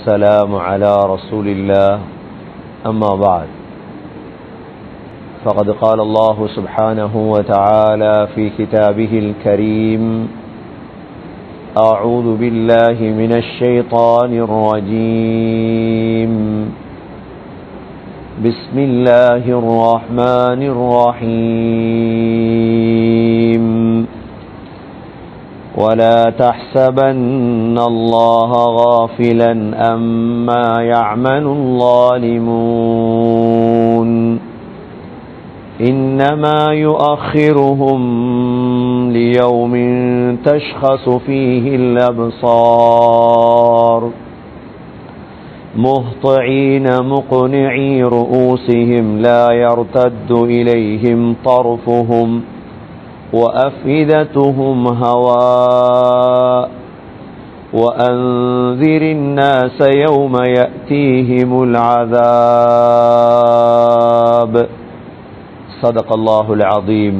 والسلام على رسول الله. أما بعد فقد قال الله سبحانه وتعالى في كتابه الكريم أعوذ بالله من الشيطان الرجيم. بسم الله الرحمن الرحيم. ولا تحسبن الله غافلا أما يعمل الظالمون. إنما يؤخرهم ليوم تشخص فيه الأبصار. مهطعين مقنعي رؤوسهم لا يرتد إليهم طرفهم. وأفئدتهم هواء وأنذر الناس يوم يأتيهم العذاب صدق الله العظيم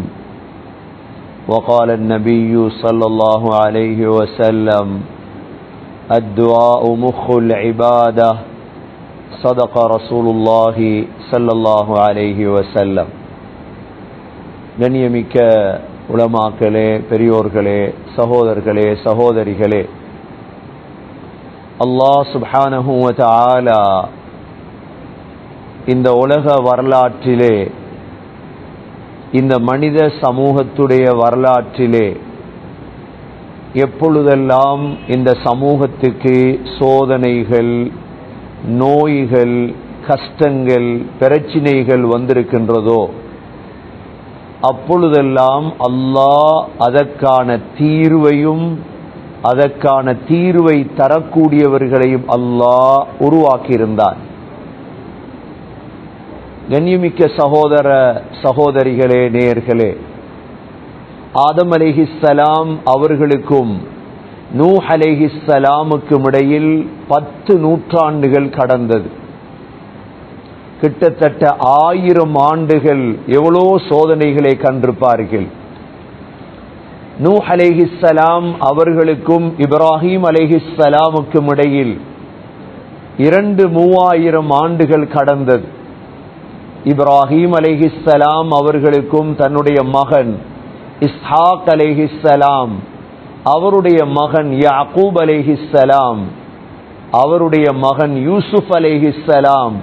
وقال النبي صلى الله عليه وسلم الدعاء مخ العبادة صدق رسول الله صلى الله عليه وسلم கண்ணியமிக்க உலமாக்களே பெரியோர்களே சகோதரர்களே சகோதரிகளே. அல்லாஹ் சுப்ஹானஹு ஆலா இந்த உலக வரலாற்றிலே இந்த மனித சமூகத்துடைய வரலாற்றிலே எப்பொழுதெல்லாம் இந்த சமூகத்துக்கு சோதனைகள் நோய்கள் கஷ்டங்கள் பிரச்சினைகள் வந்திருக்கின்றதோ அப்பொழுதெல்லாம் அல்லாஹ் அதற்கான தீர்வையும் அதற்கான தீர்வை தரக்கூடியவர்களையும் அல்லாஹ் உருவாக்கியிருந்தான். கண்ணியமிக்க சகோதர சகோதரிகளே நேர்களே ஆதம் அலேஹிஸ்லாம் அவர்களுக்கும் நூ அலேஹிஸ்லாமுக்கும் இடையில் பத்து நூற்றாண்டுகள் கடந்தது. கிட்டத்தட்ட ஆயிரம் ஆண்டுகள் எவ்வளோ சோதனைகளை கண்டிருப்பார்கள். நூ அலேஹிஸ்லாம் அவர்களுக்கும் இப்ராஹிம் அலேஹிஸ்லாமுக்கும் இடையில் இரண்டு மூவாயிரம் ஆண்டுகள் கடந்தது. இப்ராஹிம் அலேஹிஸ்லாம் அவர்களுக்கும் தன்னுடைய மகன் இஸ்ஹாக் அலேஹிஸ்லாம் அவருடைய மகன் யாக்கூப் அலேஹிஸ்லாம் அவருடைய மகன் யூசுப் அலேஹிஸ்லாம்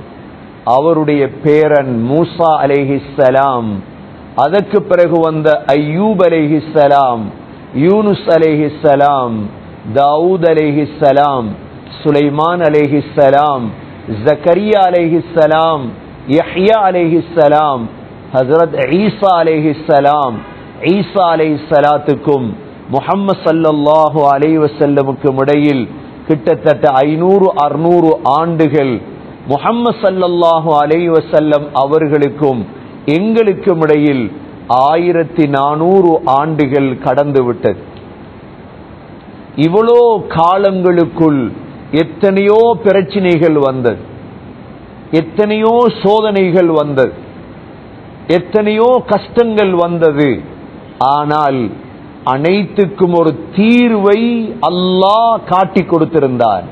அவருடைய பேரன் மூசா அலேஹிஸ்லாம் அதற்கு பிறகு வந்த ஐயூப் அலேஹிஸ்லாம் யூனுஸ் அலேஹிஸ்லாம் தாவூத் அலேஹிஸ்லாம் சுலைமான் அலேஹிஸ்லாம் ஜக்கரியா அலேஹிஸ்லாம் யஹ்யா அலேஹிஸ்லாம் ஹசரத் ஈசா அலேஹிஸ்லாம் ஈசா அலேஹிஸ்ஸலாத்துக்கும் முஹம்மது சல்லாஹூ அலைவசல்லமுக்கும் இடையில் கிட்டத்தட்ட ஐநூறு அறுநூறு ஆண்டுகள் முகம்மது சல்லல்லாஹு அலை வசல்லம் அவர்களுக்கும் எங்களுக்கும் இடையில் ஆயிரத்தி நானூறு ஆண்டுகள் கடந்துவிட்டது இவ்வளோ காலங்களுக்குள் எத்தனையோ பிரச்சனைகள் வந்தது. எத்தனையோ சோதனைகள் வந்தது. எத்தனையோ கஷ்டங்கள் வந்தது. ஆனால் அனைத்துக்கும் ஒரு தீர்வை அல்லாஹ் காட்டி கொடுத்திருந்தார்.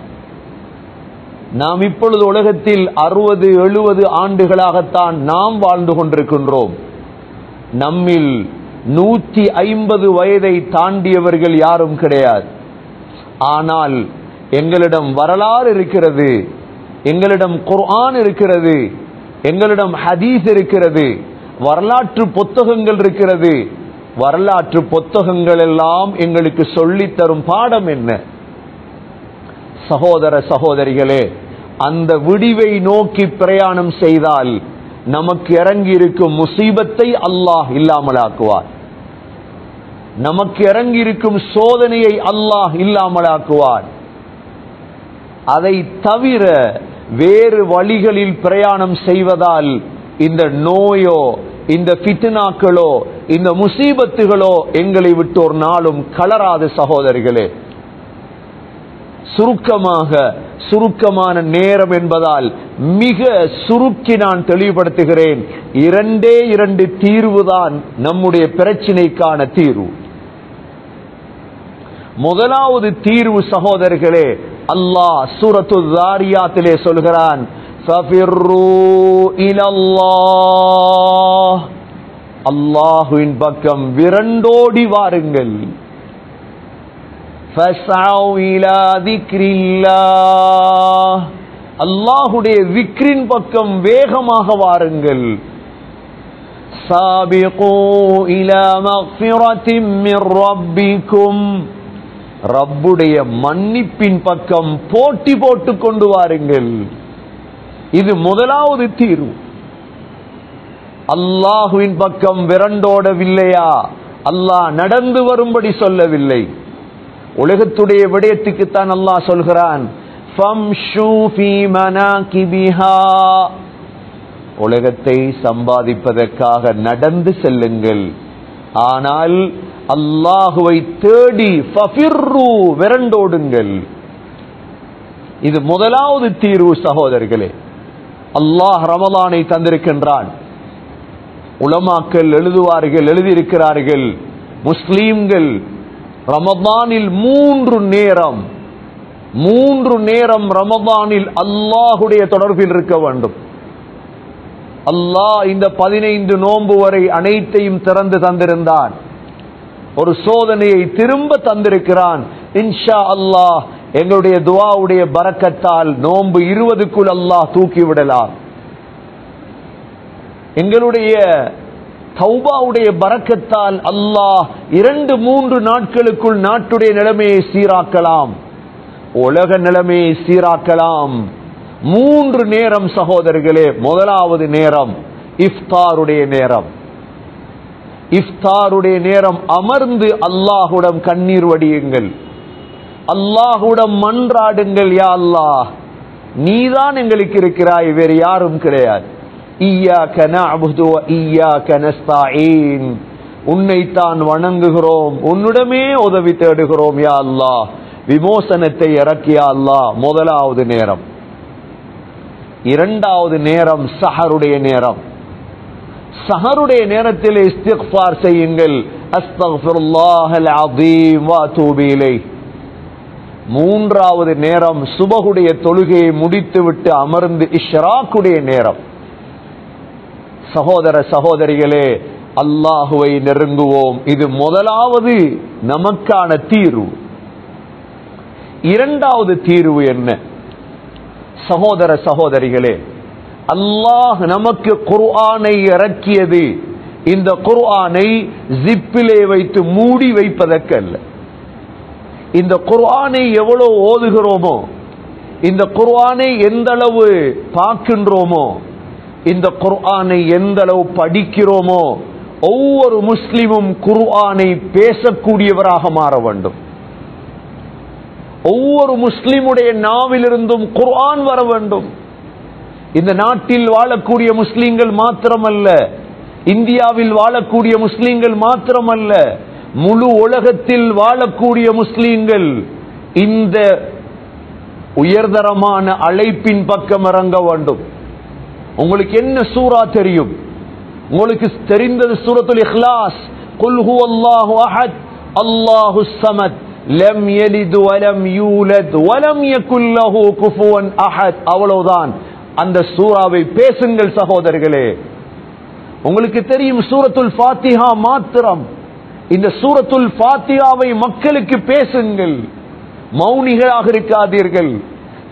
நாம் இப்பொழுது உலகத்தில் அறுபது எழுபது ஆண்டுகளாகத்தான் நாம் வாழ்ந்து கொண்டிருக்கின்றோம். நம்மில் நூற்றி ஐம்பது வயதை தாண்டியவர்கள் யாரும் கிடையாது. ஆனால் எங்களிடம் வரலாறு இருக்கிறது எங்களிடம் குர்ஆன் இருக்கிறது எங்களிடம் ஹதீஸ் இருக்கிறது வரலாற்று புத்தகங்கள் இருக்கிறது. வரலாற்று புத்தகங்கள் எல்லாம் எங்களுக்கு சொல்லித் தரும் பாடம் என்ன? சகோதர சகோதரிகளே அந்த விடிவை நோக்கி பிரயாணம் செய்தால் நமக்கு இறங்கி இருக்கும் முசீபத்தை அல்லாஹ் இல்லாமலாக்குவார். நமக்கு இறங்கி இருக்கும் சோதனையை அல்லாஹ் இல்லாமலாக்குவார். அதை தவிர வேறு வழிகளில் பிரயாணம் செய்வதால் இந்த நோயோ இந்த பித்னாக்களோ இந்த முசீபத்துகளோ எங்களை விட்டு ஒரு நாளும் கலராது சகோதரிகளே. சுருக்கமாக சுருக்கமான நேரம் என்பதால் மிக சுருக்கி நான் தெளிவுபடுத்துகிறேன். இரண்டே இரண்டு தீர்வு தான் நம்முடைய பிரச்சினைக்கான தீர்வு. முதலாவது தீர்வு சகோதரர்களே அல்லாஹ் சூரத்து தாரியாத்திலே சொல்கிறான் அல்லாஹுவின் பக்கம் விரண்டோடி வாருங்கள். ஃபஸ்ஆவ் இலா திக்ரில்லாஹ் அல்லாஹுடைய விக்ரின் பக்கம் வேகமாக வாருங்கள் சாபிகூ இலா மக்ஃபிரத்தின் மிர் ரப்பிக்கும் ரப்புடைய மன்னிப்பின் பக்கம் போட்டி போட்டு கொண்டு வாருங்கள் இது முதலாவது தீர்வு அல்லாஹுவின் பக்கம் விரண்டோடவில்லையா அல்லாஹ் நடந்து வரும்படி சொல்லவில்லை உலகத்துடைய விடயத்துக்குத்தான் அல்லாஹ் சொல்கிறான் உலகத்தை சம்பாதிப்பதற்காக நடந்து செல்லுங்கள். ஆனால் அல்லாஹுவை தேடி விரண்டோடுங்கள். இது முதலாவது தீர்வு சகோதரர்களே. அல்லாஹ் ரமலானை தந்திருக்கின்றான். உலமாக்கள் எழுதுவார்கள் எழுதியிருக்கிறார்கள். முஸ்லீம்கள் ரமதானில் மூன்று நேரம் மூன்று நேரம் ரமதானில் அல்லாஹுடைய தொடர்பில் இருக்க வேண்டும். அல்லாஹ் இந்த பதினைந்து நோன்பு வரை அனைத்தையும் திறந்து தந்திருந்தான். ஒரு சோதனையை திரும்ப தந்திருக்கிறான். இன்ஷா அல்லாஹ் எங்களுடைய துவாவுடைய பறக்கத்தால் நோன்பு இருபதுக்குள் அல்லாஹ் தூக்கி விடலாம். எங்களுடைய தௌபாவுடைய பறக்கத்தால் அல்லாஹ் இரண்டு மூன்று நாட்களுக்குள் நாட்டுடைய நிலைமையை சீராக்கலாம். உலக நிலைமையை சீராக்கலாம். மூன்று நேரம் சகோதரர்களே முதலாவது நேரம் இஃப்தாருடைய நேரம். இஃப்தாருடைய நேரம் அமர்ந்து அல்லாஹுடம் கண்ணீர் வடியுங்கள். அல்லாஹுடம் மன்றாடுங்கள் யா அல்லாஹ். நீதான் எங்களுக்கு இருக்கிறாய் வேறு யாரும் கிடையாது. ஈயாக்க நஅபுது வ நஸ்தாயின் உன்னை உன்னைத்தான் வணங்குகிறோம். உன்னிடமே உதவி தேடுகிறோம் யா அல்லா விமோசனத்தை இறக்கியா அல்லா முதலாவது நேரம். இரண்டாவது நேரம் சஹருடைய நேரம். சஹருடைய நேரத்தில் இஸ்திக்பார் செய்யுங்கள். மூன்றாவது நேரம் சுபகுடைய தொழுகையை முடித்துவிட்டு அமர்ந்து இஷ்ராக்குடைய நேரம். சகோதர சகோதரிகளே அல்லாஹுவை நெருங்குவோம். இது முதலாவது நமக்கான தீர்வு. இரண்டாவது தீர்வு என்ன? சகோதர சகோதரிகளே அல்லாஹ் நமக்கு குர்ஆனை இறக்கியது. இந்த குர்ஆனை ஜிப்பிலே வைத்து மூடி வைப்பதற்கல்ல. இந்த குர்ஆனை எவ்வளவு ஓதுகிறோமோ இந்த குர்ஆனை எந்த அளவு பார்க்கின்றோமோ இந்த குர்ஆனை எந்த அளவு படிக்கிறோமோ ஒவ்வொரு முஸ்லிமும் குர்ஆனை பேசக்கூடியவராக மாற வேண்டும். ஒவ்வொரு முஸ்லிமுடைய நாவிலிருந்தும் குர்ஆன் வர வேண்டும். இந்த நாட்டில் வாழக்கூடிய முஸ்லீம்கள் மாத்திரமல்ல இந்தியாவில் வாழக்கூடிய முஸ்லீம்கள் மாத்திரமல்ல முழு உலகத்தில் வாழக்கூடிய முஸ்லீம்கள் இந்த உயர்தரமான அழைப்பின் பக்கம் இறங்க வேண்டும். உங்களுக்கு என்ன சூரா தெரியும்? உங்களுக்கு தெரிந்தது சூரத்துல் இஹ்லாஸ். குல் ஹுவல்லாஹு அஹத் அல்லாஹு ஸமத் லம் யலித் வலம் யூலத் வலம் யகுல் லஹு குஃபுவன் அஹத் அவ்வளவுதான். அந்த சூறாவை பேசுங்கள் சகோதரர்களே. உங்களுக்கு தெரியும் சூரத்துல் ஃபாத்திஹா மாத்திரம். இந்த சூரத்துல் ஃபாத்தியாவை மக்களுக்கு பேசுங்கள். மௌனிகளாக இருக்காதீர்கள்.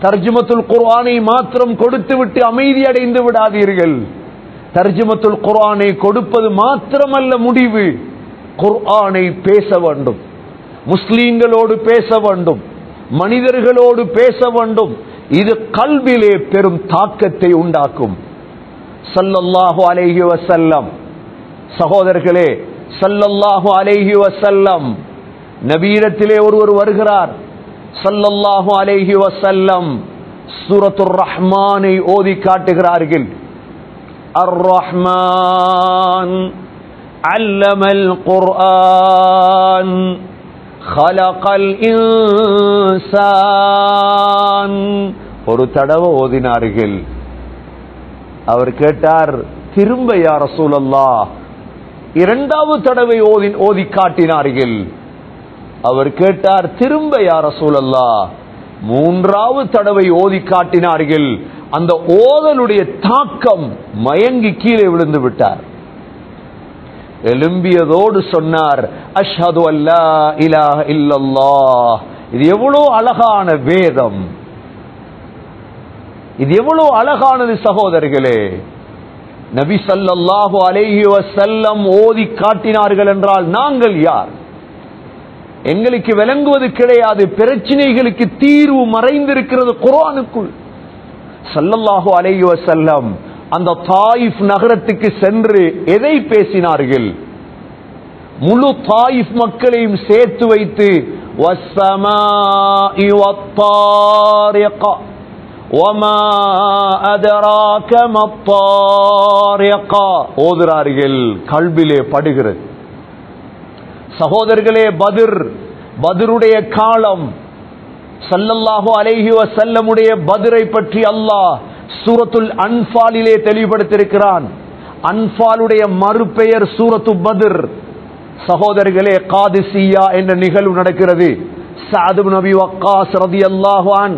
தர்ஜுமத்துல் குர்ஆனை மாத்திரம் கொடுத்துவிட்டு அமைதி அடைந்து விடாதீர்கள். தர்ஜுமத்துல் குர்ஆனை கொடுப்பது மாத்திரமல்ல முடிவு. குர்ஆனை பேச வேண்டும். முஸ்லீம்களோடு பேச வேண்டும். மனிதர்களோடு பேச வேண்டும். இது கல்விலே பெரும் தாக்கத்தை உண்டாக்கும். சல்லல்லாஹு அலைஹி வசல்லம் சகோதரர்களே சல்லல்லாஹு அலைஹி வசல்லம் நபீரத்திலே ஒருவர் வருகிறார். சல்லல்லாஹு அலைஹி வசல்லம் சூரத்துர் ரஹ்மானை ஓதி காட்டுகிறார்கள் அர் ரஹ்மான் அல்லமல் குர்ஆன் خلق الإنسان ஒரு தடவை ஓதினார்கள் அவர் கேட்டார் திரும்ப யார் ரசூலல்லா இரண்டாவது தடவை ஓதி ஓதி காட்டினார்கள் அவர் கேட்டார் திரும்ப யார சூழல்லா மூன்றாவது தடவை ஓதி காட்டினார்கள். அந்த ஓதலுடைய தாக்கம் மயங்கி கீழே விழுந்து விட்டார். எழும்பியதோடு சொன்னார் அஷ்ஹது அல்லா இலா இல்லல்லா இது எவ்வளவு அழகான வேதம். இது எவ்வளவு அழகானது சகோதரர்களே. நபி சல்லாஹு அலேஹி வசல்லம் ஓதி காட்டினார்கள் என்றால் நாங்கள் யார்? எங்களுக்கு விளங்குவது கிடையாது. பிரச்சனைகளுக்கு தீர்வு மறைந்திருக்கிறது குரானுக்குள் சல்லல்லாஹு அலையுவ செல்லம் அந்த தாயிஃப் நகரத்துக்கு சென்று எதை பேசினார்கள்? முழு தாயிஃப் மக்களையும் சேர்த்து வைத்து ஓதுறார்கள் கல்விலே படுகிறது. சகோதரர்களே பதிர் பதிருடைய காலம் சல்லல்லாஹோ அலைஹி வஸல்லமுடைய பதிரை பற்றி அல்லாஹ் சூரத்துல் அன்பாலிலே தெளிவுபடுத்தியிருக்கிறான். அன்பாலுடைய மறுபெயர் சூரத்து பதிர். சகோதரர்களே காதிசியா என்ற நிகழ்வு நடக்கிறது. சாது நபி வக்காஸ் ரதி அன்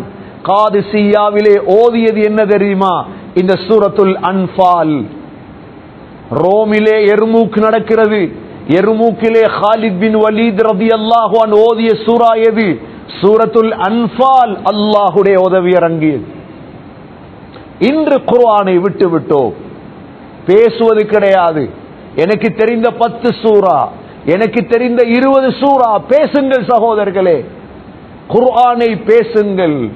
காதிசியாவிலே ஓதியது என்ன தெரியுமா? இந்த சூரத்துல் அன்பால் ரோமிலே எருமூக் நடக்கிறது. எருமூக்கிலே ஹாலித் பின் வலீத் ரதி அல்லாஹுவான் ஓதிய சூரா எது? சூரத்துல் அன்பால் அல்லாஹுடைய உதவி இறங்கியது. இன்று குர்ஆனை விட்டு விட்டோம். பேசுவது கிடையாது. எனக்கு தெரிந்த பத்து சூரா எனக்கு தெரிந்த இருபது சூரா பேசுங்கள் சகோதரர்களே. குர்ஆனை பேசுங்கள்.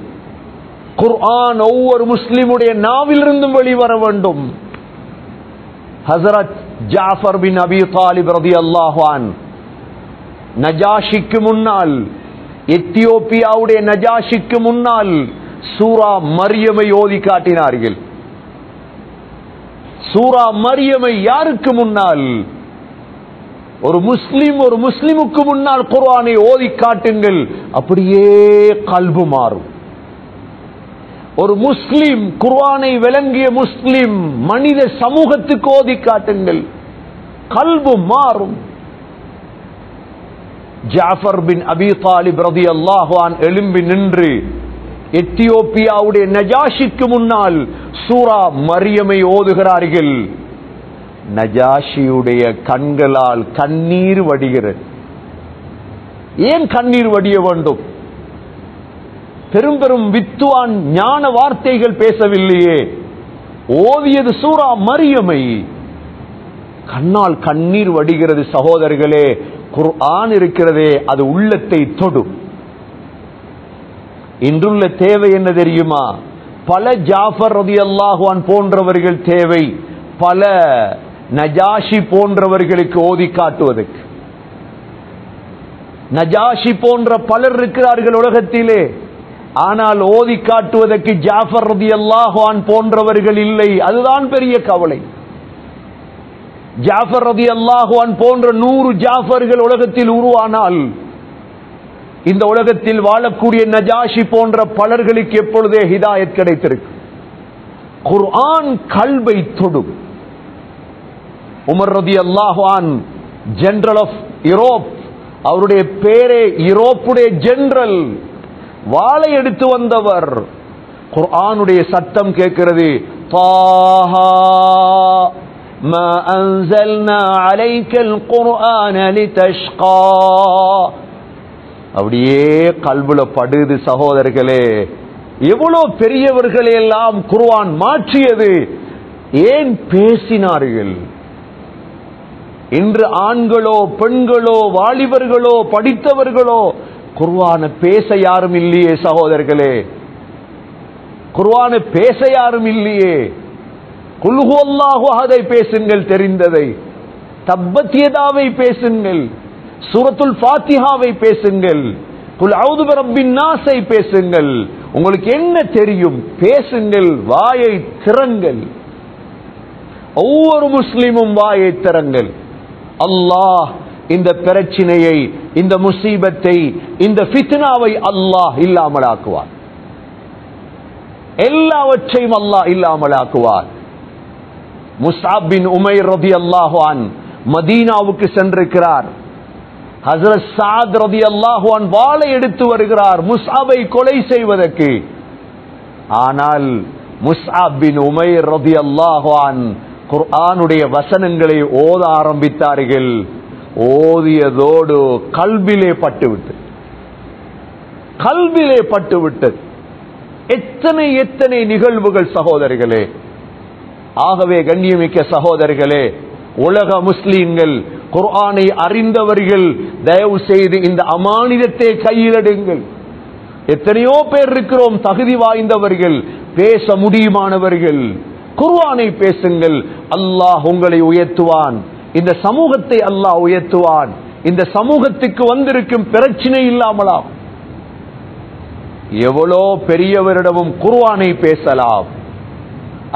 குர்ஆன் ஒவ்வொரு முஸ்லிமுடைய நாவிலிருந்தும் வெளிவர வேண்டும். ஹசரத் ஜாஃபர் பின் அபி தாலிப் ரதி அல்லாஹான் நஜாஷிக்கு முன்னால் எத்தியோப்பியாவுடைய நஜாஷிக்கு முன்னால் சூரா மரியமை ஓதி காட்டினார்கள் சூரா மரியமை யாருக்கு முன்னால் ஒரு முஸ்லிம் ஒரு முஸ்லிமுக்கு முன்னால் குர்ஆனை ஓதி காட்டுங்கள் அப்படியே கல்பு மாறும் ஒரு முஸ்லிம் குர்வானை விளங்கிய முஸ்லிம் மனித சமூகத்துக்கு ஓதி காட்டுங்கள். கல்பு மாறும். ஜாஃபர் பின் அபி தாலிப் ரதி அல்லாஹான் எழும்பி நின்று எத்தியோப்பியாவுடைய நஜாஷிக்கு முன்னால் சூரா மரியமை ஓதுகிறார்கள். நஜாஷியுடைய கண்களால் கண்ணீர் வடிகிறது. ஏன் கண்ணீர் வடிய வேண்டும்? பெரும் பெரும் வித்துவான் ஞான வார்த்தைகள் பேசவில்லையே. ஓவியது சூரா மரியமை. கண்ணால் கண்ணீர் வடிகிறது சகோதரர்களே குர்ஆன் இருக்கிறதே அது உள்ளத்தை தொடும். இன்றுள்ள தேவை என்ன தெரியுமா? பல ஜாஃபர் ரதி அல்லாஹுவான் போன்றவர்கள் தேவை. பல நஜாஷி போன்றவர்களுக்கு ஓதி காட்டுவதற்கு. நஜாஷி போன்ற பலர் இருக்கிறார்கள் உலகத்திலே. ஆனால் ஓதி காட்டுவதற்கு ஜாஃபர் ரதி அல்லாஹான் போன்றவர்கள் இல்லை. அதுதான் பெரிய கவலை. ஜாஃபர் ரதி அல்லாஹான் போன்ற நூறு ஜாஃபர்கள் உலகத்தில் உருவானால் இந்த உலகத்தில் வாழக்கூடிய நஜாஷி போன்ற பலர்களுக்கு எப்பொழுதே ஹிதாயத் கிடைத்திருக்கு குர்ஆன் கல்வை தொடும். உமர் ரதி அல்லாஹான் ஜெனரல் ஆஃப் யூரோப் அவருடைய பேரே யூரோப்புடைய ஜெனரல். வாளை எடுத்து வந்தவர் குர்ஆனுடைய சத்தம் கேட்கிறது தாஹா ما أنزلنا عليك القرآن لتشقى அப்படியே கல்புல படுது சகோதரர்களே எவ்வளவு பெரியவர்களை எல்லாம் குர்ஆன் மாற்றியது ஏன் பேசினார்கள் இன்று ஆண்களோ பெண்களோ வாலிபர்களோ படித்தவர்களோ குர்வான பேச யாரும் இல்லையே சகோதரர்களே. குர்வான பேச யாரும் இல்லையே. குல்ஹு அதை பேசுங்கள் தெரிந்ததை. தப்பத்தியதாவை பேசுங்கள். சூரத்துல் ஃபாத்திஹாவை பேசுங்கள். குல் அவுது ரப்பின் நாசை பேசுங்கள். உங்களுக்கு என்ன தெரியும்? பேசுங்கள் வாயை திறங்கள். ஒவ்வொரு முஸ்லிமும் வாயை திறங்கள். அல்லாஹ் இந்த பிரச்சினையை இந்த முசீபத்தை இந்த ஃபித்னாவை அல்லாஹ் இல்லாமலாக்குவார். எல்லாவற்றையும் அல்லாஹ் இல்லாமலாக்குவார். முஸ்ஆப் பின் உமைர் ரதி அல்லாஹான் மதீனாவுக்கு சென்றிருக்கிறார். ஹசரத் சாத் ரதி அல்லாஹான் வாளை எடுத்து வருகிறார் முசாபை கொலை செய்வதற்கு. ஆனால் முசாபின் பின் உமைர் ரதி அல்லாஹான் குர்ஆனுடைய வசனங்களை ஓத ஆரம்பித்தார்கள். ஓதியதோடு கல்விலே பட்டுவிட்டது. கல்விலே பட்டுவிட்டது. எத்தனை எத்தனை நிகழ்வுகள் சகோதரிகளே. ஆகவே கண்ணியமிக்க சகோதரிகளே உலக முஸ்லீம்கள் குர்ஆனை அறிந்தவர்கள் தயவு செய்து இந்த அமானிதத்தை கையிலடுங்கள். எத்தனையோ பேர் இருக்கிறோம் தகுதி வாய்ந்தவர்கள் பேச முடியுமானவர்கள். குர்ஆனை பேசுங்கள் அல்லாஹ் உங்களை உயர்த்துவான். இந்த சமூகத்தை அல்லாஹ் உயர்த்துவான். இந்த சமூகத்துக்கு வந்திருக்கும் பிரச்சனை இல்லாமலாம். எவ்வளோ பெரியவரிடமும் குர்ஆனை பேசலாம்.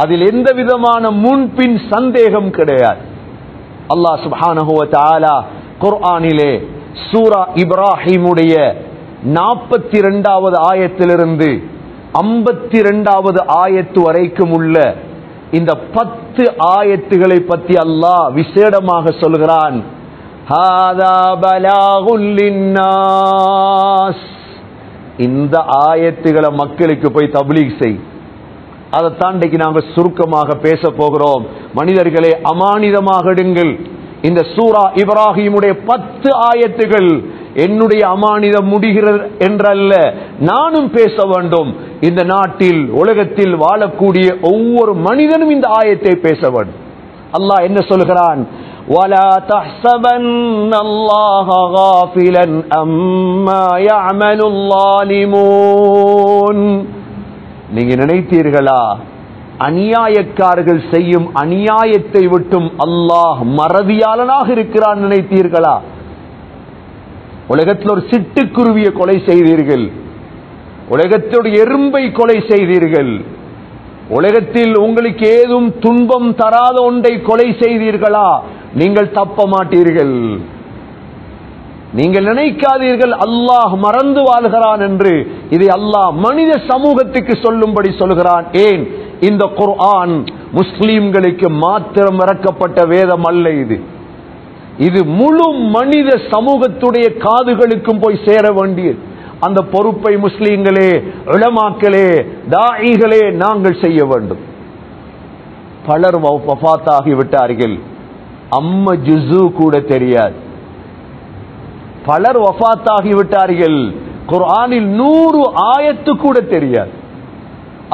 அதில் எந்த விதமான முன்பின் சந்தேகம் கிடையாது. அல்லாஹ் சுப்ஹானஹு குர்ஆனிலே சூரா இப்ராஹிமுடைய நாற்பத்தி இரண்டாவது ஆயத்திலிருந்து ஐம்பத்தி இரண்டாவது ஆயத்து வரைக்கும் உள்ள இந்த பத்து ஆயத்துகளை பற்றி அல்லாஹ் விசேடமாக சொல்கிறான். இந்த ஆயத்துகளை மக்களுக்கு போய் தபிலீக் செய். அதைத்தான் இன்றைக்கு நாங்கள் சுருக்கமாக பேச போகிறோம். மனிதர்களை அமானிதமாக எடுங்கள். இந்த சூரா இப்ராஹிமுடைய பத்து ஆயத்துகள் என்னுடைய அமானிதம் முடிகிறது என்றல்ல நானும் பேச வேண்டும் இந்த நாட்டில் உலகத்தில் வாழக்கூடிய ஒவ்வொரு மனிதனும் இந்த ஆயத்தை பேச வேண்டும் அல்லாஹ் என்ன சொல்கிறான் ولا تحسبن الله غافلا أما يعمل الظالمون நீங்க நினைத்தீர்களா அநியாயக்காரர்கள் செய்யும் அநியாயத்தை விட்டும் அல்லாஹ் மறதியாளனாக இருக்கிறான் நினைத்தீர்களா உலகத்தில் ஒரு சிட்டுக்குருவியை கொலை செய்தீர்கள். உலகத்தோட எறும்பை கொலை செய்தீர்கள். உலகத்தில் உங்களுக்கு ஏதும் துன்பம் தராத ஒன்றை கொலை செய்தீர்களா? நீங்கள் தப்ப மாட்டீர்கள். நீங்கள் நினைக்காதீர்கள் அல்லாஹ் மறந்து வாழ்கிறான் என்று. இதை அல்லாஹ் மனித சமூகத்துக்கு சொல்லும்படி சொல்கிறான். ஏன்? இந்த குர்ஆன் முஸ்லீம்களுக்கு மாத்திரம் இறக்கப்பட்ட வேதம் அல்ல இது. இது முழு மனித சமூகத்துடைய காதுகளுக்கும் போய் சேர வேண்டியது. அந்த பொறுப்பை முஸ்லீம்களே இளமாக்களே தாயிகளே நாங்கள் செய்ய வேண்டும். பலர் வஃபாத்தாகி விட்டார்கள் அம்ம ஜுசு கூட தெரியாது. பலர் வஃபாத்தாகி விட்டார்கள் நூறு ஆயத்து கூட தெரியாது.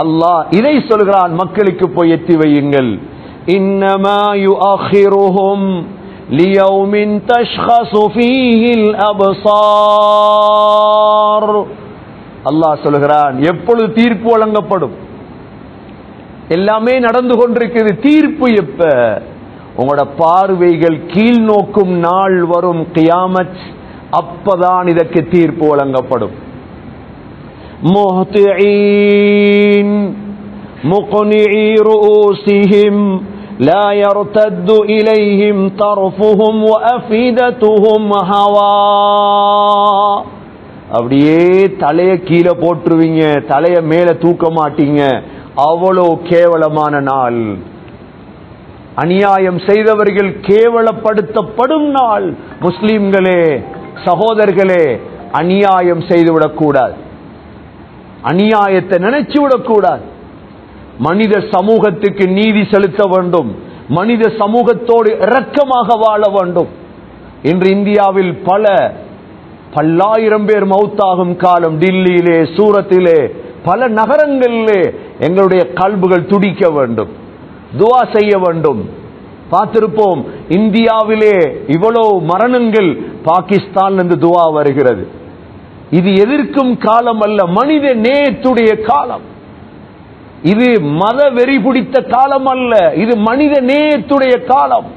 அல்லாஹ் இதை சொல்கிறான் மக்களுக்கு போய் எத்தி வையுங்கள். இன்னமா யுஅخிருஹும் ليوم تشخص فيه الأبصار அல்லாஹ் சொல்கிறான் எப்பொழுது தீர்ப்பு வழங்கப்படும் எல்லாமே நடந்து கொண்டிருக்கிறது தீர்ப்பு எப்ப உங்களோட பார்வைகள் கீழ் நோக்கும் நாள் வரும் கியாமத் அப்பதான் இதற்கு தீர்ப்பு வழங்கப்படும் مهطعين مقنعي رؤوسهم لا يرتد إليهم طرفهم وأفئدتهم هواء அப்படியே தலைய கீழே போட்டுருவீங்க தலைய மேல தூக்க மாட்டீங்க அவ்வளோ கேவலமான நாள் அநியாயம் செய்தவர்கள் கேவலப்படுத்தப்படும் நாள் முஸ்லிம்களே சகோதரர்களே அநியாயம் செய்துவிடக் கூடாது அநியாயத்தை நினைச்சு விடக்கூடாது மனித சமூகத்துக்கு நீதி செலுத்த வேண்டும். மனித சமூகத்தோடு இரக்கமாக வாழ வேண்டும். இன்று இந்தியாவில் பல பல்லாயிரம் பேர் மௌத்தாகும் காலம் டில்லியிலே சூரத்திலே பல நகரங்களிலே எங்களுடைய கல்புகள் துடிக்க வேண்டும். துவா செய்ய வேண்டும். பார்த்திருப்போம் இந்தியாவிலே இவ்வளவு மரணங்கள் பாகிஸ்தான் இருந்து துவா வருகிறது. இது எதிர்க்கும் காலம் அல்ல மனித நேயத்துடைய காலம். இது மத வெறி பிடித்த காலம் அல்ல. இது மனித நேயத்துடைய காலம்.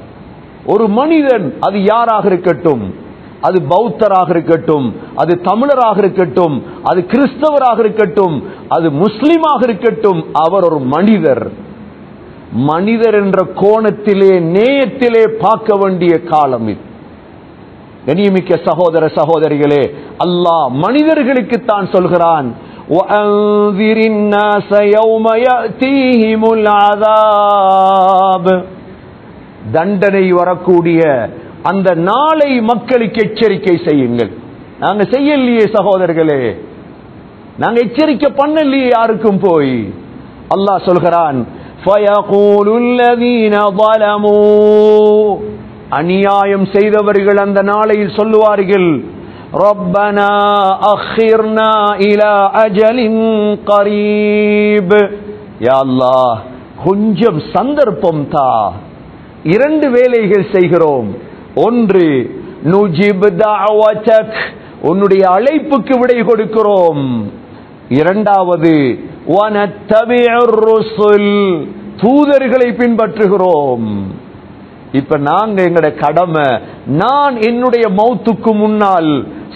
ஒரு மனிதன் அது யாராக இருக்கட்டும்? அது பௌத்தராக இருக்கட்டும் அது தமிழராக இருக்கட்டும் அது கிறிஸ்தவராக இருக்கட்டும் அது முஸ்லிமாக இருக்கட்டும் அவர் ஒரு மனிதர். மனிதர் என்ற கோணத்திலே நேயத்திலே பார்க்க வேண்டிய காலம் இது. கண்ணியமிக்க சகோதர சகோதரிகளே அல்லாஹ் மனிதர்களுக்கு தான் சொல்கிறான் وأنذر الناس يوم يأتيهم العذاب தண்டனை வரக்கூடிய அந்த நாளை மக்களுக்கு எச்சரிக்கை செய்யுங்கள் நாங்க செய்யலையே சகோதரர்களே நாங்க எச்சரிக்கை பண்ணலையே யாருக்கும் போய் அல்லாஹ் சொல்கிறான் فَيَقُولُ الَّذِينَ ظَلَمُوا அநியாயம் செய்தவர்கள் அந்த நாளையில் சொல்லுவார்கள் رَبَّنَا أَخِّرْنَا إِلَى أَجَلٍ قَرِيبٍ யா அல்லாஹ் கொஞ்சம் சந்தர்ப்பம் தா இரண்டு வேலைகள் செய்கிறோம் ஒன்று நுஜிப் தஅவதக் உன்னுடைய அழைப்புக்கு விடை கொடுக்கிறோம் இரண்டாவது வனத்தபிஉர் ருசுல் தூதர்களை பின்பற்றுகிறோம் இப்ப நாங்க எங்கட கடமை நான் என்னுடைய மௌத்துக்கு முன்னால்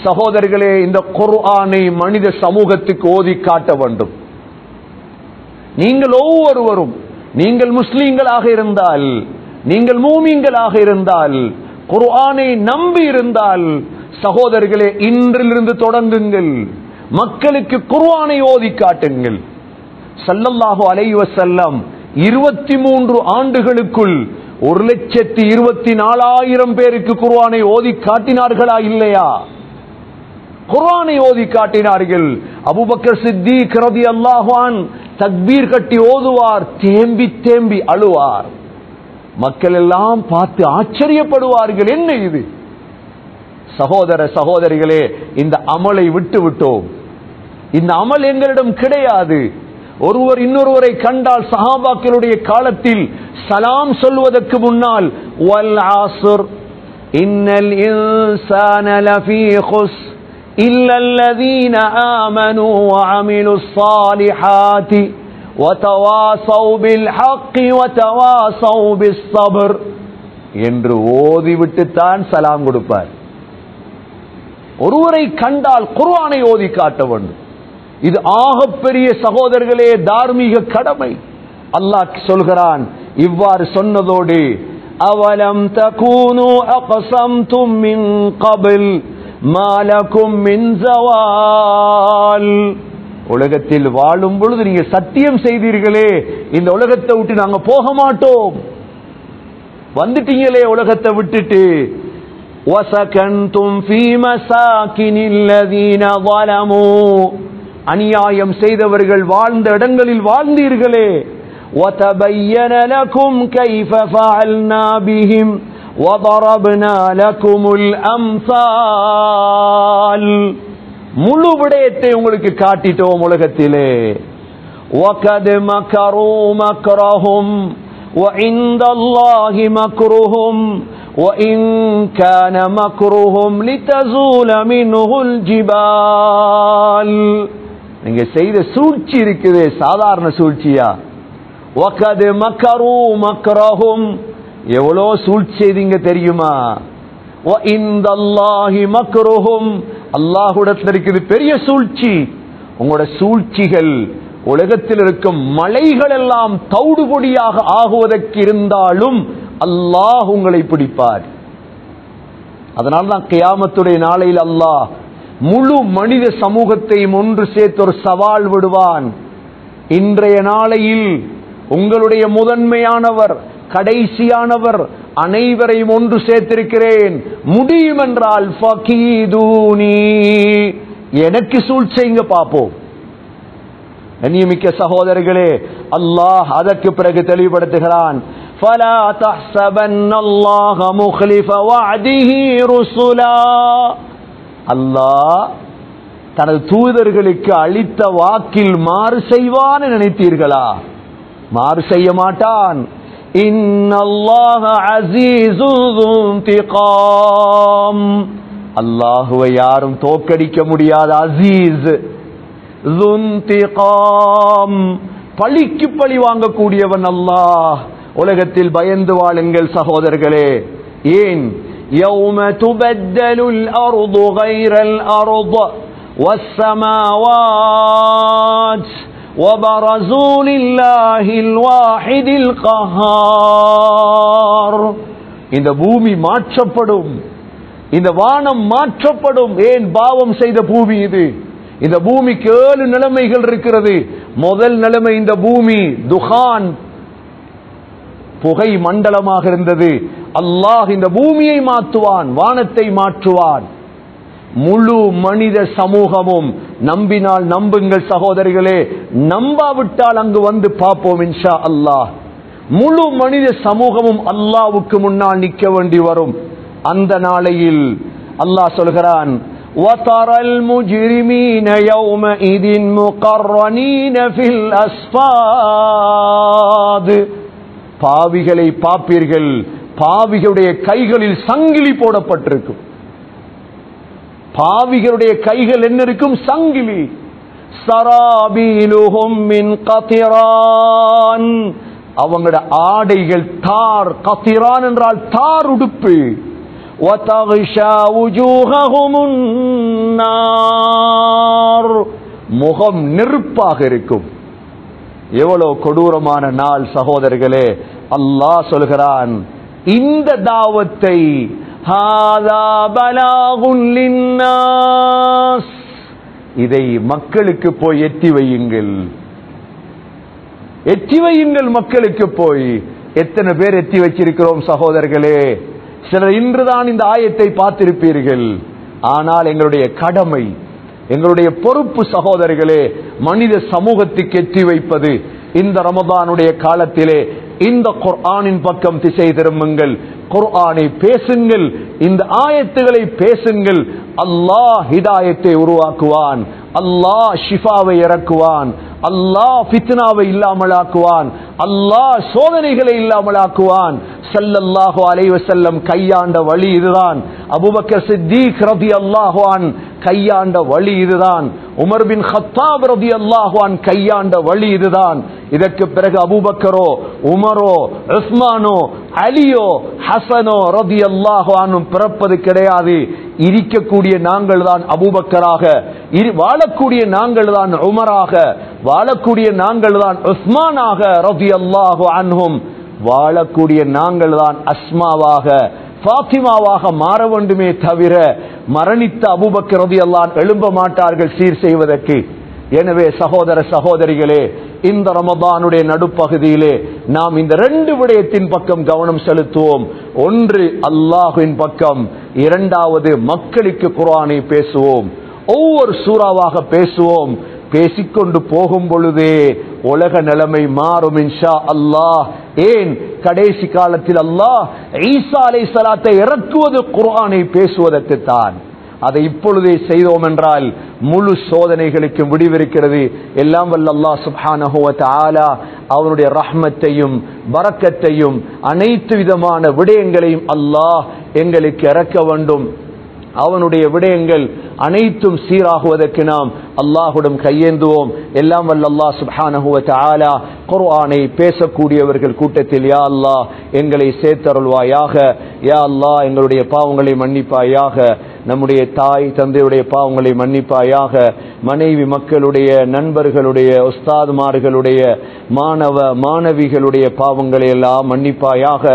சகோதரர்களே இந்த குர்ஆனை மனித சமூகத்துக்கு ஓதி காட்ட வேண்டும். நீங்கள் ஒவ்வொருவரும் நீங்கள் முஸ்லீம்களாக இருந்தால் நீங்கள் மூமிங்களாக இருந்தால் குர்ஆனை நம்பி இருந்தால் சகோதரர்களே இன்றிலிருந்து தொடங்குங்கள். மக்களுக்கு குர்ஆனை ஓதி காட்டுங்கள். சல்லல்லாஹு அலைஹி வஸல்லம் இருபத்தி மூன்று ஆண்டுகளுக்குள் ஒரு லட்சத்தி இருபத்தி நாலாயிரம் பேருக்கு குர்ஆனை ஓதி காட்டினார்களா இல்லையா? குர்ஆனை ஓதி காட்டினார்கள். அபுபக்கர் சித்தி ரலியல்லாஹு அன் தக்பீர் கட்டி ஓதுவார் தேம்பி தேம்பி அழுவார். மக்கள் எல்லாம் பார்த்து ஆச்சரியப்படுவார்கள் என்ன இது? சகோதர சகோதரிகளே இந்த அமலை விட்டு விட்டோம். இந்த அமல் எங்களிடம் கிடையாது. ஒருவர் இன்னொருவரை கண்டால் சஹாபாக்களுடைய காலத்தில் சலாம் சொல்வதற்கு முன்னால் வல் ஆசுர் இன்னல் இன்சான லஃபீ குஸ் إلا الذين آمنوا وعملوا الصالحات وتواصوا بالحق وتواصوا بالصبر என்று ஓதிவிட்டுத்தான் சலாம் கொடுப்பார் ஒருவரை கண்டால் குர்ஆனை ஓதி காட்ட வேண்டும் இது ஆகப்பெரிய சகோதரர்களே தார்மீக கடமை அல்லாஹ் சொல்கிறான் இவ்வாறு சொன்னதோடு அவலம் தகூனு அகசம்தும் மின் கபில் மாலக்கும் மின் ஜவால் உலகத்தில் வாழும் பொழுது நீங்க சத்தியம் செய்தீர்களே இந்த உலகத்தை விட்டு நாங்க போக மாட்டோம் வந்துட்டீங்களே உலகத்தை விட்டுட்டு وسكنتم في مساكن الذين ظلموا அநியாயம் செய்தவர்கள் வாழ்ந்த இடங்களில் வாழ்ந்தீர்களே وتبين لكم كيف فعلنا بهم وضربنا لكم الأمثال முழு விடயத்தை உங்களுக்கு காட்டிட்டோம் உலகத்திலே وَقَدْ مَكَرُوا مَكْرَهُمْ وَعِندَ اللَّهِ مَكْرُهُمْ وَإِنْ كَانَ مَكْرُهُمْ لِتَزُولَ مِنْهُ الْجِبَالُ நீங்க செய்த சூழ்ச்சி இருக்குது சாதாரண சூழ்ச்சியா وَقَدْ مَكَرُوا مَكْرَهُمْ எவ்வளோ சூழ்ச்செய்திங்க தெரியுமா? அல்லாஹுடத்தில் இருக்குது பெரிய சூழ்ச்சி. உங்களோட சூழ்ச்சிகள் உலகத்தில் இருக்கும் மலைகள் எல்லாம் தௌடுபொடியாக ஆகுவதற்கு இருந்தாலும் அல்லாஹ் உங்களை பிடிப்பார். அதனால தான் கியாமத்துடைய நாளையில் அல்லாஹ் முழு மனித சமூகத்தையும் ஒன்று சேர்த்து ஒரு சவால் விடுவான். இன்றைய நாளையில் உங்களுடைய முதன்மையானவர் கடைசியானவர் அனைவரையும் ஒன்று சேர்த்திருக்கிறேன். முடியும் என்றால் எனக்கு சூழ்ச்சிங்க பார்ப்போம். மிக்க சகோதரர்களே அல்லாஹ் அதற்கு பிறகு தெளிவுபடுத்துகிறான். அல்லாஹ் தனது தூதர்களுக்கு அளித்த வாக்கில் மாறு செய்வான் நினைத்தீர்களா? மாறு செய்ய மாட்டான். இன்னல்லாஹ அசீசும் அல்லாஹுவை யாரும் தோக்கடிக்க முடியாத அசீஸ் ذُنْتِقَامٌ. பழிக்கு பழி வாங்கக்கூடியவன் அல்லாஹ் உலகத்தில் பயந்து வாழுங்கள் சகோதரர்களே ஏன் يوم تبدل الأرض غير الأرض والسماوات وبرزوا لله الواحد القهار இந்த பூமி மாற்றப்படும் இந்த வானம் மாற்றப்படும் ஏன் பாவம் செய்த பூமி இது இந்த பூமிக்கு ஏழு நிலைமைகள் இருக்கிறது முதல் நிலைமை இந்த பூமி துகான் புகை மண்டலமாக இருந்தது அல்லாஹ் இந்த பூமியை மாற்றுவான் வானத்தை மாற்றுவான் முழு மனித சமூகமும் நம்பினால் நம்புங்கள் சகோதரிகளே நம்பாவிட்டால் அங்கு வந்து பார்ப்போம் இன்ஷா அல்லாஹ் முழு மனித சமூகமும் அல்லாவுக்கு முன்னால் நிற்க வேண்டி வரும் அந்த நாளையில் அல்லாஹ் சொல்கிறான் وترى المجرمين يومئذ مقرنين في الأصفاد பாவிகளை பாப்பீர்கள் பாவிகளுடைய கைகளில் சங்கிலி போடப்பட்டிருக்கும் பாவிகளுடைய கைகள் என்ன இருக்கும் சங்கிலி அவங்களோட ஆடைகள் தார் கத்திரான் என்றால் தார் உடுப்பு. முகம் நெருப்பாக இருக்கும். எவ்வளவு கொடூரமான நாள் சகோதரர்களே. அல்லாஹ் சொல்கிறான் இந்த தாவத்தை ஹாதா பலாகுன் லின்னாஸ். இதை மக்களுக்கு போய் எட்டி வையுங்கள். எட்டி வையுங்கள் மக்களுக்கு போய். எத்தனை பேர் எட்டி வச்சிருக்கிறோம் சகோதரர்களே? சிலர் இன்றுதான் இந்த ஆயத்தை பார்த்திருப்பீர்கள். ஆனால் எங்களுடைய கடமை எங்களுடைய பொறுப்பு சகோதரர்களே மனித சமூகத்துக்கு எட்டி வைப்பது. இந்த ரமதானுடைய காலத்திலே இந்த குர்ஆனின் பக்கம் திசை திரும்புங்கள். குர்ஆனை பேசுங்கள் இந்த ஆயத்துகளை பேசுங்கள். அல்லாஹ் ஹிதாயத்தை உருவாக்குவான். அல்லாஹ் ஷிஃபாவை இறக்குவான். அல்லாஹ் ஃபித்னாவை இல்லாமலாக்குவான். அல்லாஹ் சோதனைகளை இல்லாமலாக்குவான். சல்லல்லாஹு அலைவ செல்லம் கையாண்ட வழி இதுதான். அபூபக்கர் சித்தீக் ரதி அல்லாஹுவான் கையாண்ட வழி இதுதான். உமர் பின் ஹத்தாப் ரதி அல்லாஹுவான் கையாண்ட வழி இதுதான். இதற்கு பிறகு அபூபக்கரோ உமரோ உஸ்மானோ அலியோ ஹசனோ ரலியல்லாஹு அன்ஹும் பிறப்பது கிடையாது. இருக்கக்கூடிய நாங்கள் தான் அபூபக்கராக. இரு- வாழக்கூடிய நாங்கள் தான் உமராக. வாழக்கூடிய நாங்கள் தான் உஸ்மானாக ரலியல்லாஹு அன்ஹும். வாழக்கூடிய நாங்கள் தான் அஸ்மாவாக. பாத்திமாவாக மாற வேண்டுமே தவிர மரணித்த அபூபக்கர் ரலியல்லாஹு எழும்ப மாட்டார்கள் சீர் செய்வதற்கு. எனவே சகோதர சகோதரிகளே இந்த ரமதானுடைய நடுப்பகுதியிலே நாம் இந்த ரெண்டு விடயத்தின் பக்கம் கவனம் செலுத்துவோம். ஒன்று அல்லாஹுவின் பக்கம் இரண்டாவது மக்களுக்கு குர்ஆனை பேசுவோம். ஒவ்வொரு சூறாவாக பேசுவோம். பேசிக்கொண்டு போகும் பொழுதே உலக நிலைமை மாறும் இன்ஷா அல்லாஹ். ஏன்? கடைசி காலத்தில் அல்லாஹ் ஈசா அலை சலாத்தை இறக்குவது குரானை பேசுவதற்கு தான். அதை இப்பொழுதே செய்தோம் என்றால் முழு சோதனைகளுக்கும் விடிவிருக்கிறது. எல்லாம் வல்ல அல்லா சுப்ஹானஹு ஆலா அவனுடைய ரஹ்மத்தையும் வரக்கத்தையும் அனைத்து விதமான விடயங்களையும் அல்லாஹ் எங்களுக்கு இறக்க வேண்டும். அவனுடைய விடயங்கள் அனைத்தும் சீராகுவதற்கு நாம் அல்லாஹுடன் கையேந்துவோம். எல்லாம் வல்ல அல்லா சுப்ஹானஹு ஆலா குர்ஆனை பேசக்கூடியவர்கள் கூட்டத்தில் யா அல்லாஹ் எங்களை சேர்த்தருள்வாயாக. யா அல்லாஹ் எங்களுடைய பாவங்களை மன்னிப்பாயாக. நம்முடைய தாய் தந்தையுடைய பாவங்களை மன்னிப்பாயாக மனைவி மக்களுடைய நண்பர்களுடைய உஸ்தாதுமார்களுடைய மாணவ மாணவிகளுடைய பாவங்களை எல்லாம் மன்னிப்பாயாக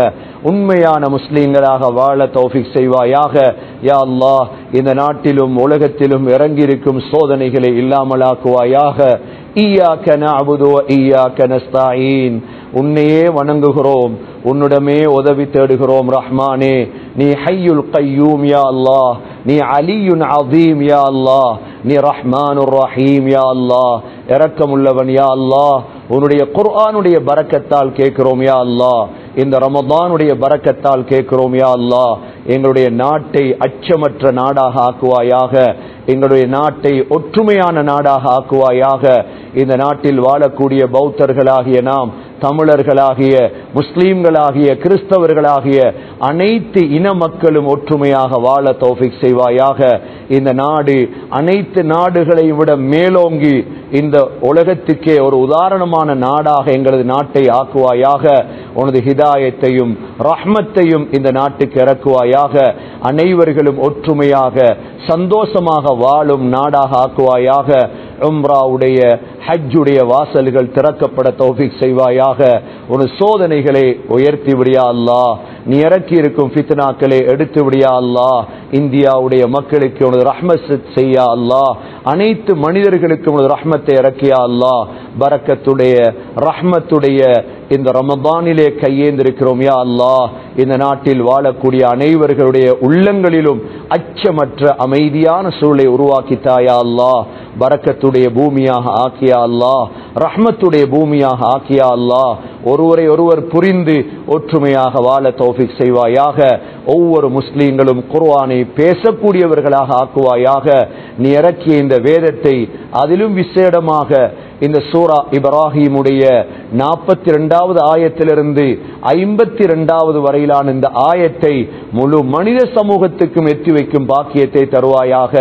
உண்மையான முஸ்லீம்களாக வாழ தௌஃபிக் செய்வாயாக. யா அல்லா இந்த நாட்டிலும் உலகத்திலும் இறங்கியிருக்கும் சோதனைகளை இல்லாமலாக்குவாயாக. ஈயாக்க நஅபுது அபுதோ ஈயாக்க நஸ்தாயீன். உன்னையே வணங்குகிறோம். உன்னிடமே உதவி தேடுகிறோம் ரஹ்மானே. நீ ஹையுல் கையூம் யா அல்லாஹ். நீ அலியுன் அதீம் யா அல்லாஹ். நீ ரஹ்மானுர் ரஹீம் யா அல்லாஹ். இறக்கமுள்ளவன் யா அல்லாஹ். உன்னுடைய குர்ஆனுடைய பரக்கத்தால் கேட்கிறோம் யா அல்லாஹ். இந்த ரமதானுடைய பரக்கத்தால் கேட்கிறோம் யா அல்லாஹ். எங்களுடைய நாட்டை அச்சமற்ற நாடாக ஆக்குவாயாக. எங்களுடைய நாட்டை ஒற்றுமையான நாடாக ஆக்குவாயாக. இந்த நாட்டில் வாழக்கூடிய பௌத்தர்களாகிய நாம் தமிழர்களாகிய முஸ்லீம்களாகிய கிறிஸ்தவர்களாகிய அனைத்து இன மக்களும் ஒற்றுமையாக வாழ தோஃபிக் செய்வாயாக. இந்த நாடு அனைத்து நாடுகளை விட மேலோங்கி இந்த உலகத்துக்கே ஒரு உதாரணமான நாடாக எங்களது நாட்டை ஆக்குவாயாக. உனது ஹிதாயத்தையும் ரஹ்மத்தையும் இந்த நாட்டுக்கு இறக்குவாயாக. அனைவர்களும் ஒற்றுமையாக சந்தோஷமாக வாழும் நாடாக ஆக்குவாயாக. உம்ராவுடைய ஹஜ்ஜுடைய வாசல்கள் திறக்கப்பட தௌஃபிக் செய்வாயாக. உன் சோதனைகளை உயர்த்தி விடியா அல்லா நீ இறக்கி இருக்கும் ஃபித்னாக்களை எடுத்து விடியா அல்லா இந்தியாவுடைய மக்களுக்கு உனது ரஹ்மத் செய்யா அல்லா அனைத்து மனிதர்களுக்கும் உனது ரஹ்மத்தை இறக்கியா அல்லா பரக்கத்துடைய ரஹ்மத்துடைய இந்த ரமதானிலே கையேந்திருக்கிறோம் யா அல்லா இந்த நாட்டில் வாழக்கூடிய அனைவர்களுடைய உள்ளங்களிலும் அச்சமற்ற அமைதியான சூழலை உருவாக்கித்தாயா அல்லா பரக்கத்துடைய பூமியாக ஆக்கியா அல்லா ரஹ்மத்துடைய பூமியாக ஆக்கியா அல்லா ஒருவரை ஒருவர் புரிந்து ஒற்றுமையாக வாழ தௌஃபிக் செய்வாயாக ஒவ்வொரு முஸ்லீம்களும் குர்வானை பேசக்கூடியவர்களாக ஆக்குவாயாக. நீ இறக்கிய இந்த வேதத்தை அதிலும் விசேடமாக இந்த சூரா இப்ராஹிமுடைய நாற்பத்தி ரெண்டாவது ஆயத்திலிருந்து ஐம்பத்தி ரெண்டாவது வரையிலான இந்த ஆயத்தை முழு மனித சமூகத்துக்கும் எத்தி வைக்கும் பாக்கியத்தை தருவாயாக.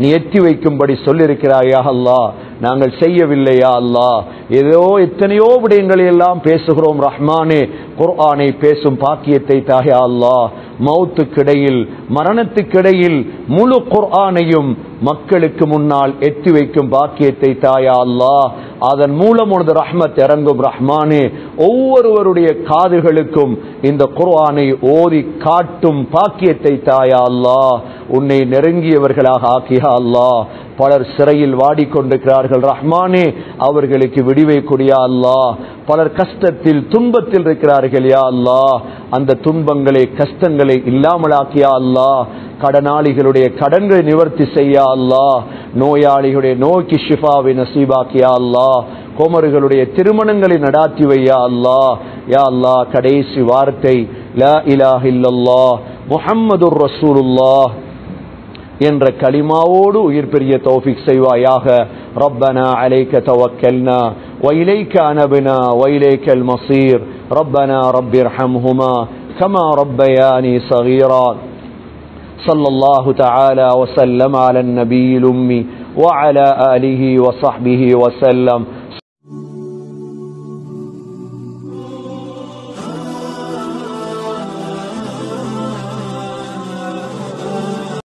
நீ எத்தி வைக்கும்படி சொல்லியிருக்கிறாயா அல்லா நாங்கள் செய்யவில்லையா அல்லா ஏதோ எத்தனையோ விடயங்களை எல்லாம் பேச பேசுகிறோம் ரஹ்மானே. குர்ஆனை பேசும் பாக்கியத்தை தாயா அல்லாஹ். மௌத்துக்கிடையில் மரணத்துக்கிடையில் முழு குர்ஆனையும் மக்களுக்கு முன்னால் எத்தி வைக்கும் பாக்கியத்தை தாயா அல்லா அதன் மூலம் உனது ரஹ்மத் இறங்கும் ரஹ்மானே. ஒவ்வொருவருடைய காதுகளுக்கும் இந்த குர்ஆனை ஓதி காட்டும் பாக்கியத்தை தாயா அல்லா உன்னை நெருங்கியவர்களாக ஆக்கியா அல்லா பலர் சிறையில் வாடிக்கொண்டிருக்கிறார்கள் ரஹ்மானே. அவர்களுக்கு விடிவை கொடியா அல்லா பலர் கஷ்டத்தில் துன்பத்தில் இருக்கிறார்கள் யா அல்லா அந்த துன்பங்களை கஷ்டங்களை இல்லாமலாக்கியா அல்லா கடனாளிகளுடைய கடன்களை நிவர்த்தி செய்யா அல்லா நோயாளிகளுடைய நோய்க்கு ஷிஃபாவை நசீபாக்கியா அல்லா கோமர்களுடைய திருமணங்களை நடாத்தி வையா அல்லா யா அல்லா கடைசி வார்த்தை லா இலாஹ இல்லல்லா முஹம்மதுர் ரசூலுல்லாஹ் என்ற கலிமாவோடு உயிர் பெரிய தௌஃபிக் செய்வாயாக ربنا عليك توكلنا وإليك أنبنا وإليك المصير ربنا رب ارحمهما كما ربياني صغيرا صلى الله تعالى وسلم على النبي الأمي وعلى آله وصحبه وسلم.